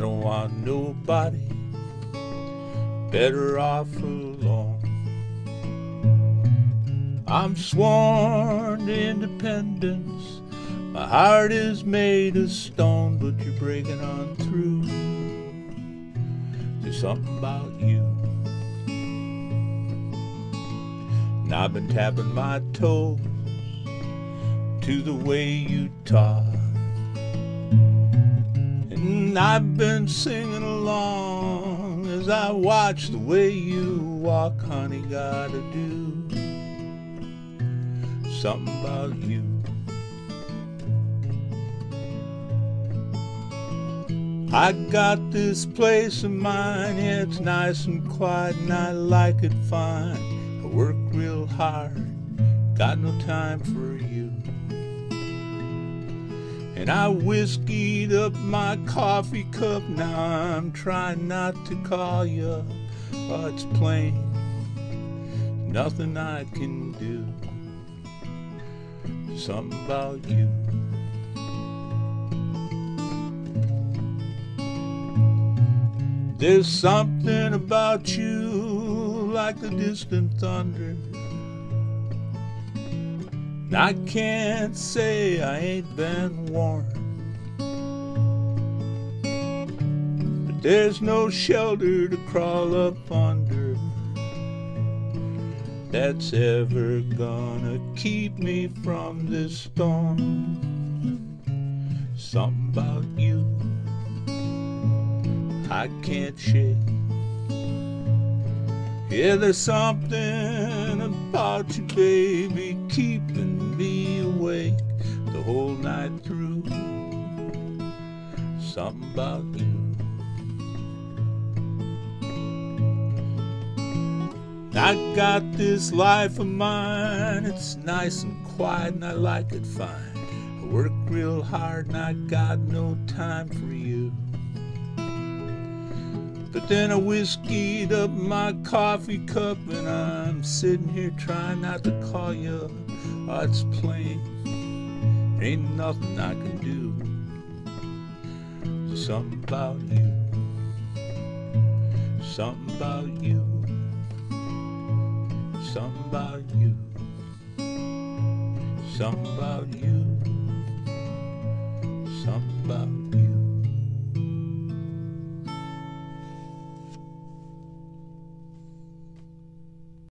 want nobody better off alone. I'm sworn to independence. My heart is made of stone, but you're breaking on through. There's something about you. And I've been tapping my toes to the way you talk. And I've been singing along as I watch the way you walk, honey. Gotta do something about you. I got this place of mine, yeah, it's nice and quiet, and I like it fine. I work real hard, got no time for you. And I whiskeyed up my coffee cup, now I'm trying not to call you. Oh, it's plain, nothing I can do. Something about you. There's something about you like the distant thunder. I can't say I ain't been warned. But there's no shelter to crawl up under that's ever gonna keep me from this storm. Something about you I can't shake. Yeah, there's something about you, baby, awake whole night through. Something about you. I got this life of mine, it's nice and quiet and I like it fine. I work real hard and I got no time for you. But then I whiskeyed up my coffee cup and I'm sitting here trying not to call you. Oh, it's plain, ain't nothing I can do. Something about you, something about you, something about you, something about you, something about you.